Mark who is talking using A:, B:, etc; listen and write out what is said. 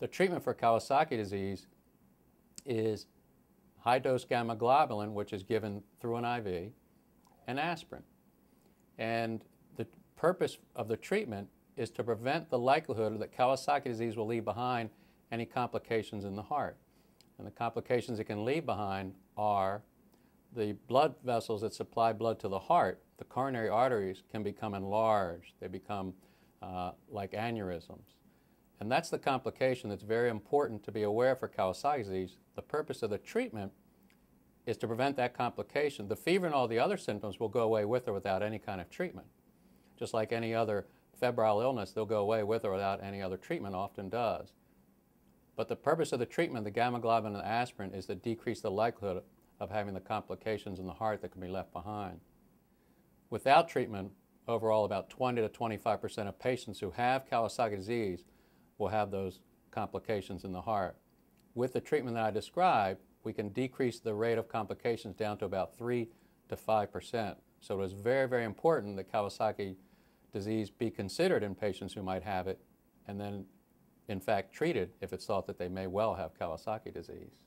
A: The treatment for Kawasaki disease is high dose gamma globulin, which is given through an IV, and aspirin. And the purpose of the treatment is to prevent the likelihood that Kawasaki disease will leave behind any complications in the heart. And the complications it can leave behind are the blood vessels that supply blood to the heart, the coronary arteries, can become enlarged. They become uh, like aneurysms. And that's the complication that's very important to be aware for Kawasaki disease. The purpose of the treatment is to prevent that complication. The fever and all the other symptoms will go away with or without any kind of treatment. Just like any other febrile illness, they'll go away with or without any other treatment, often does. But the purpose of the treatment, the gamma globulin and the aspirin, is to decrease the likelihood of having the complications in the heart that can be left behind. Without treatment, overall about 20 to 25 percent of patients who have Kawasaki disease will have those complications in the heart. With the treatment that I described, we can decrease the rate of complications down to about 3 to 5 percent. So it is very, very important that Kawasaki disease be considered in patients who might have it and then, in fact, treated if it's thought that they may well have Kawasaki disease.